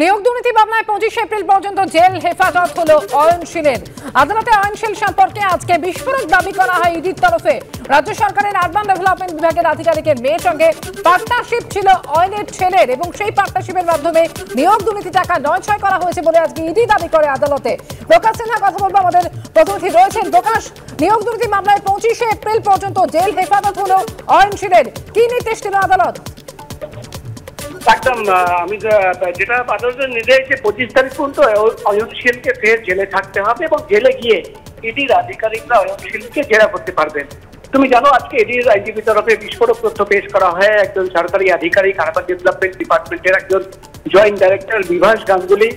নিয়োগ দুর্নীতি মামলায় পঁচিশে এপ্রিল পর্যন্ত জেল হেফাজত হলো অয়নশীলের আদালতে অয়নশীল সম্পর্কে আজকে বিস্ফোরক দাবি করা হয় ইডির তরফে। রাজ্য সরকারের আরবান ডেভেলপমেন্ট বিভাগের আধিকারিকের মেয়ের সঙ্গে পার্টনারশিপ ছিল অয়নের ছেলের এবং সেই পার্টনারশিপের মাধ্যমে নিয়োগ দুর্নীতি টাকা নয় ছয় করা হয়েছে বলে আজকে ইডি দাবি করে আদালতে। প্রকাশ সিনহা কথা বলব, আমাদের প্রতিনিধি রয়েছেন প্রকাশ। নিয়োগ দুর্নীতি মামলায় পঁচিশে এপ্রিল পর্যন্ত জেল হেফাজত হলো অয়নশীলের কি নির্দেশ দিল আদালত? একদম আমি যেটা আদালতের নির্দেশ পঁচিশ তারিখ পর্যন্ত অয়- অয়নশীলকে ফের জেলে থাকতে হবে এবং জেলে গিয়ে ইডির আধিকারিকরা অয়নশীলকে জেরা করতে পারবেন। তুমি জানো, আজকে ইডির আইজিপি তরফে বিস্ফোরক তথ্য পেশ করা হয়। একজন সরকারি আধিকারিক আরবান ডেভেলপমেন্ট ডিপার্টমেন্টের একজন জয়েন্ট ডাইরেক্টর বিভাস গাঙ্গুলি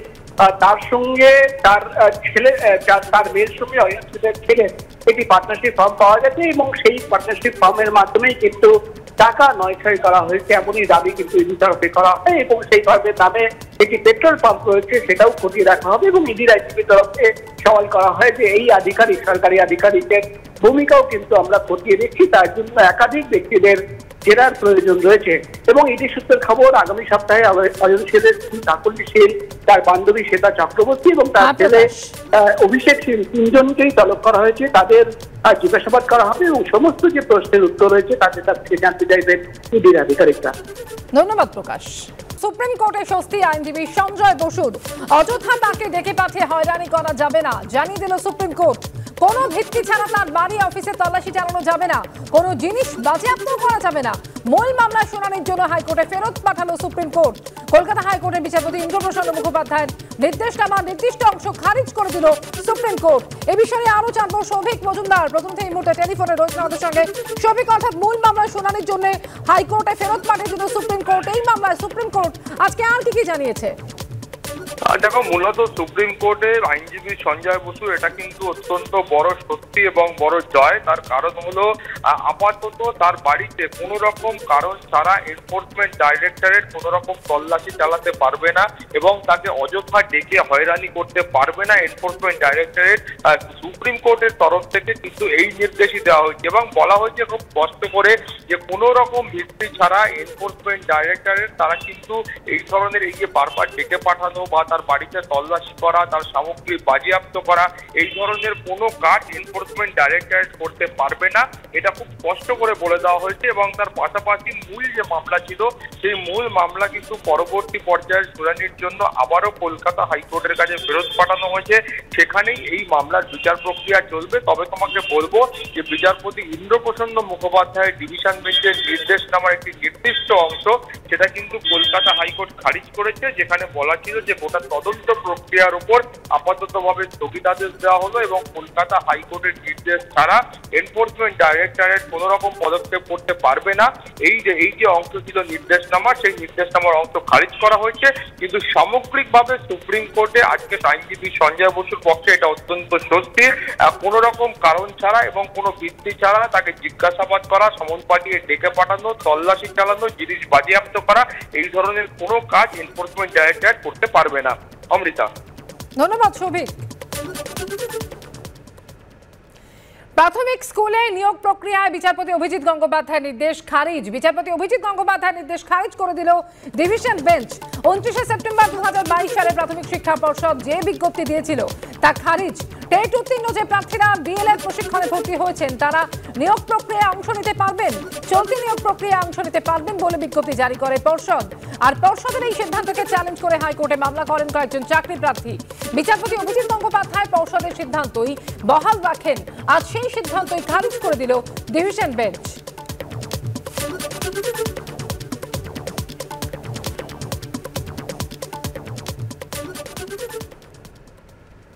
তার সঙ্গে তার ছেলে তার- মেয়ের সঙ্গে অয়নশীলের ছেলে একটি পার্টনারশিপ ফর্ম পাওয়া গেছে এবং সেই পার্টনারশিপ ফর্মের মাধ্যমেই কিন্তু টাকা নয় ছয় করা হয়েছে, এমনই দাবি কিন্তু ইডি তরফে করা হয় এবং সেই ফার্মের নামে একটি পেট্রোল পাম্প রয়েছে, সেটাও খতিয়ে রাখা হবে এবং ইডির আইসিপির তরফে সওয়াল করা হয় যে এই আধিকারিক, সরকারি আধিকারিকের ভূমিকাও কিন্তু আমরা খতিয়ে দেখছি, তার জন্য একাধিক ব্যক্তিদের জেরার প্রয়োজন রয়েছে এবং ইডি সূত্রের খবর আগামী সপ্তাহে অয়নশীলের স্ত্রী কাকলি শীল তার বান্ধবী শ্বেতা চক্রবর্তী এবং তার হ্যাঁ, ছেলে অভিষেক শীল তিনজনকেই তলব করা হয়েছে। তাদের জিজ্ঞাসাবাদ করা হবে এবং সমস্ত যে প্রশ্নের উত্তর রয়েছে তাদের কাছ থেকে জানতে চাইবেন ইডির আধিকারিকরা। ধন্যবাদ প্রকাশ। সুপ্রিম কোর্টে স্বস্তি আইনজীবী সঞ্জয় বসুর অযথা তাকে ডেকে পাঠিয়ে হয়রানি করা যাবে না। জানিয়ে দিল সুপ্রিম কোর্ট। কোনো ভিত্তি ছাড়া তার বাড়ি, অফিসে তল্লাশি চালানো যাবে না। কোনো জিনিস বাজেয়াপ্ত করা যাবে না। মূল মামলা শুনানির জন্য হাইকোর্টে ফেরত পাঠালো সুপ্রিম কোর্ট। কলকাতা হাইকোর্টের বিচারপতি ইন্দ্রপ্রসন্ন মুখোপাধ্যায়ের নির্দেশনামা নির্দিষ্ট অংশ খারিজ করে দিল সুপ্রিম কোর্ট। এ বিষয়ে আরও জানব সৌভিক মজুমদার। প্রথম থেকে এই মুহূর্তে টেলিফোনে রয়েছেন আমাদের সঙ্গে। সৌভিক অর্থাৎ মূল মামলা শুনানির জন্য হাইকোর্টে ফেরত পাঠিয়ে দিল সুপ্রিম কোর্ট। এই মামলায় সুপ্রিম কোর্ট আজকে আর কি কি জানিয়েছে? দেখো, মূলত সুপ্রিম কোর্টের আইনজীবী সঞ্জয় বসু, এটা কিন্তু অত্যন্ত বড় সত্যি এবং বড় জয়। তার কারণ হলো আপাতত তার বাড়িতে কোনো রকম কারণ ছাড়া এনফোর্সমেন্ট ডাইরেক্টরেট কোনো রকম তল্লাশি চালাতে পারবে না এবং তাকে অযথা ডেকে হয়রানি করতে পারবে না এনফোর্সমেন্ট ডাইরেক্টরেট সুপ্রিম কোর্টের তরফ থেকে কিন্তু এই নির্দেশই দেওয়া হয়েছে এবং বলা হয়েছে খুব স্পষ্ট করে যে কোনো রকম ভিত্তি ছাড়া এনফোর্সমেন্ট ডাইরেক্টরেট তারা কিন্তু এই ধরনের এই যে বারবার ডেকে পাঠানো বা তার বাড়িতে তল্লাশি করা, তার সামগ্রী বাজেয়াপ্ত করা, এই ধরনের কোনো কাজ এনফোর্সমেন্ট ডাইরেক্টরেট করতে পারবে না। এটা খুব স্পষ্ট করে বলে দেওয়া হয়েছে এবং তার পাশাপাশি মূল যে মামলা ছিল, সেই মূল মামলা কিন্তু পরবর্তী পর্যায়ের শুনানির জন্য আবারও কলকাতা হাইকোর্টের কাছে ফেরত পাঠানো হয়েছে। সেখানেই এই মামলার বিচার প্রক্রিয়া চলবে। তবে তোমাকে বলব যে বিচারপতি ইন্দ্রপ্রসন্ন মুখোপাধ্যায়ের ডিভিশন বেঞ্চের নির্দেশনামার একটি নির্দিষ্ট অংশ, সেটা কিন্তু কলকাতা হাইকোর্ট খারিজ করেছে, যেখানে বলা ছিল যে গোটা তদন্ত প্রক্রিয়ার উপর আপাততভাবে স্থগিতাদেশ দেওয়া হলো এবং কলকাতা হাইকোর্টের নির্দেশ ছাড়া এনফোর্সমেন্ট ডাইরেক্টরেট কোনো রকম পদক্ষেপ করতে পারবে না। এই যে এই যে অংশ ছিল নির্দেশনামা সেই নির্দেশনামার অংশ খারিজ করা হয়েছে। কিন্তু সামগ্রিকভাবে সুপ্রিম কোর্টে আজকে আইনজীবী সঞ্জয় বসুর পক্ষে এটা অত্যন্ত স্বস্তির। আহ, কোনো রকম কারণ ছাড়া এবং কোনো ভিত্তি ছাড়া তাকে জিজ্ঞাসাবাদ করা সমন পাঠিয়ে ডেকে পাঠানো তল্লাশি চালানো জিনিস বাজেয়াপ্ত করা এই ধরনের কোনো কাজ এনফোর্সমেন্ট ডাইরেক্টরেট করতে পারবে না। অমৃতা। ধন্যবাদ, সৌভিক। প্রাথমিক স্কুলে নিয়োগ প্রক্রিয়ায় বিচারপতি অভিজিৎ গঙ্গোপাধ্যায়ের নির্দেশ খারিজ। বিচারপতি অভিজিৎ গঙ্গোপাধ্যায়ের নির্দেশ খারিজ করে দিল ডিভিশন বেঞ্চ। উনত্রিশে সেপ্টেম্বর দু হাজার বাইশ সালে প্রাথমিক শিক্ষা পর্ষদ যে বিজ্ঞপ্তি দিয়েছিল তা খারিজ। টেট উত্তীর্ণ যে প্রার্থীরা ডিএলএড প্রশিক্ষণে ভর্তি হয়েছেন, তারা নিয়োগ প্রক্রিয়ায় অংশ নিতে পারবেন? চলতি নিয়োগ প্রক্রিয়া অংশ নিতে পারবেন বলে বিজ্ঞপ্তি জারি করে পর্ষদ। আর পর্ষদের এই সিদ্ধান্তকে চ্যালেঞ্জ করে হাইকোর্টে মামলা করেন কয়েকজন চাকরি প্রার্থী। বিচারপতি অভিজিৎ গঙ্গোপাধ্যায় পর্ষদের সিদ্ধান্তই বহাল রাখেন। আজ সেই সিদ্ধান্তই খারিজ করে দিল ডিভিশন বেঞ্চ।